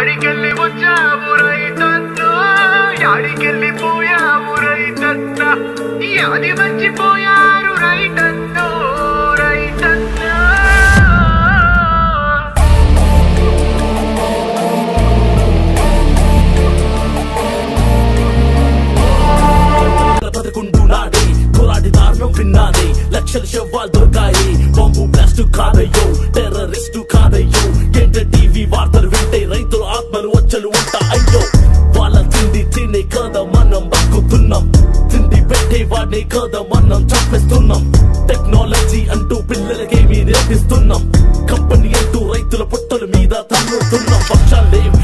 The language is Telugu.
యాడికెళ్ళి వచ్చావు రైతన్న? యాడికెళ్ళి పోయావు రైతన్న? యాది మర్చిపోయారు రైతన్న పోరాడి దారుణం విన్నాది దొరికాయి బాంబు ప్లాస్టిక్ కాదయ్యో. చర్చలు ఉంటా అయ్యో వాళ్ళ తిండి తినే కదా మనం బతుకుతున్నాం. తిండి పెట్టేవాడే కదా మనం చంపిస్తున్నాం. టెక్నాలజీ అంటూ పిల్లలకేమీ నేర్పిస్తున్నాం. కంపెనీ అంటూ రైతుల పుట్టల మీద తన్నుతున్నాం. పక్షాలు